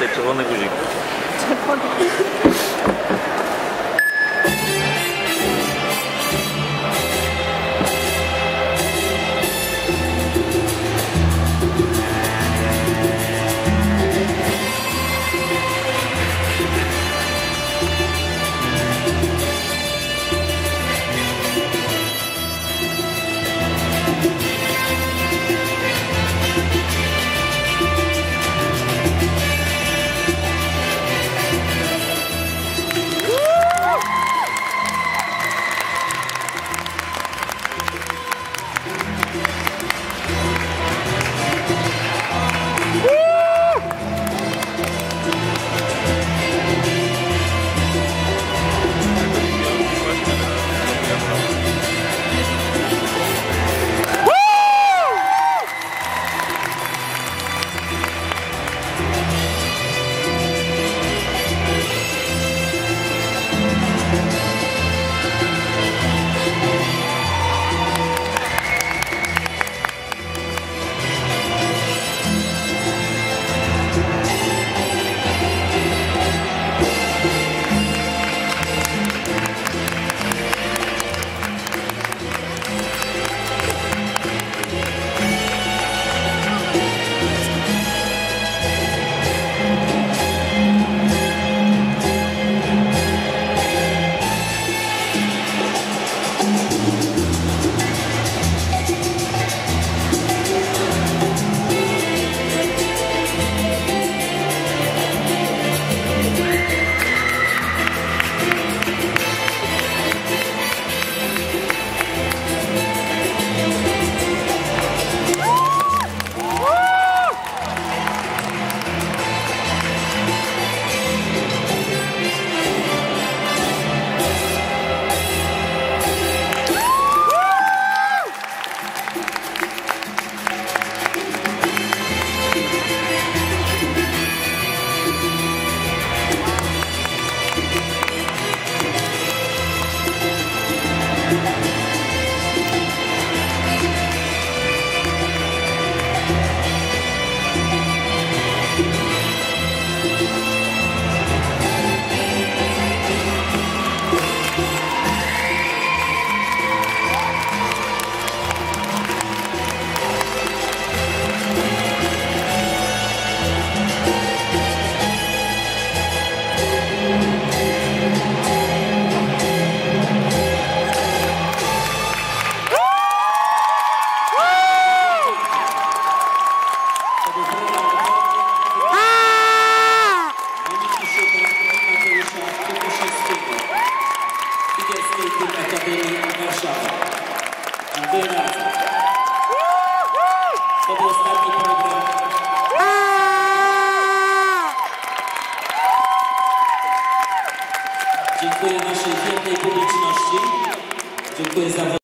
te czerwone guziki. Czerwone. Dziękuję naszej wiernej publiczności. Dziękuję za